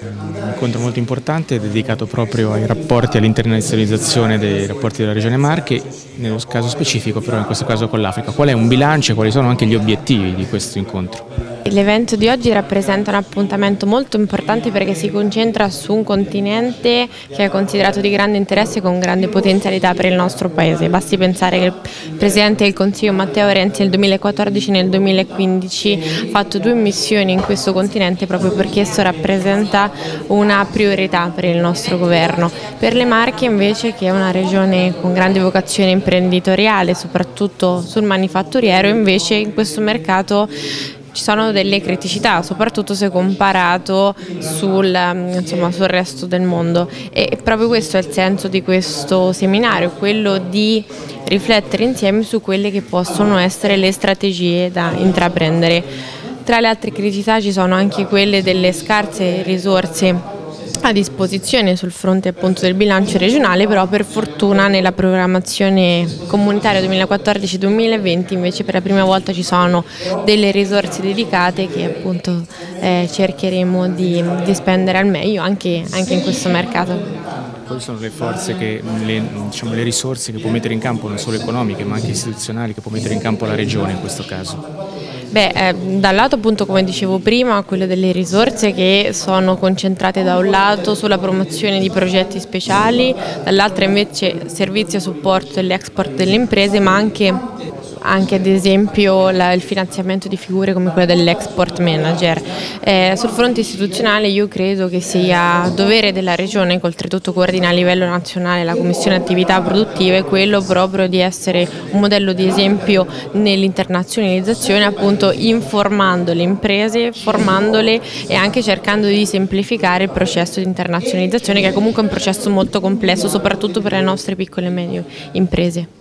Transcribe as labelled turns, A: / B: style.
A: Un incontro molto importante dedicato proprio ai rapporti, all'internazionalizzazione dei rapporti della Regione Marche, nello caso specifico però in questo caso con l'Africa. Qual è un bilancio e quali sono anche gli obiettivi di questo incontro?
B: L'evento di oggi rappresenta un appuntamento molto importante perché si concentra su un continente che è considerato di grande interesse e con grande potenzialità per il nostro Paese. Basti pensare che il Presidente del Consiglio Matteo Renzi nel 2014 e nel 2015 ha fatto due missioni in questo continente proprio perché esso rappresenta una priorità per il nostro governo. Per le Marche invece che è una regione con grande vocazione imprenditoriale, soprattutto sul manifatturiero, invece in questo mercato ci sono delle criticità, soprattutto se comparato sul, insomma, sul, resto del mondo e proprio questo è il senso di questo seminario, quello di riflettere insieme su quelle che possono essere le strategie da intraprendere. Tra le altre criticità ci sono anche quelle delle scarse risorse a disposizione sul fronte appunto del bilancio regionale, però per fortuna nella programmazione comunitaria 2014-2020 invece per la prima volta ci sono delle risorse dedicate che appunto eh, cercheremo di, di, spendere al meglio anche, anche in questo mercato.
A: Quali sono le forze, che, le, diciamo, le risorse che può mettere in campo, non solo economiche ma anche istituzionali, che può mettere in campo la Regione in questo caso?
B: Beh, eh, dal lato appunto come dicevo prima, quello delle risorse che sono concentrate da un lato sulla promozione di progetti speciali, dall'altro invece servizi a supporto dell'export delle imprese, ma anche anche ad esempio la, il finanziamento di figure come quella dell'export manager. Eh, sul fronte istituzionale io credo che sia dovere della Regione, che oltretutto coordina a livello nazionale la Commissione Attività Produttive, quello proprio di essere un modello di esempio nell'internazionalizzazione, appunto informando le imprese, formandole e anche cercando di semplificare il processo di internazionalizzazione che è comunque un processo molto complesso, soprattutto per le nostre piccole e medie imprese.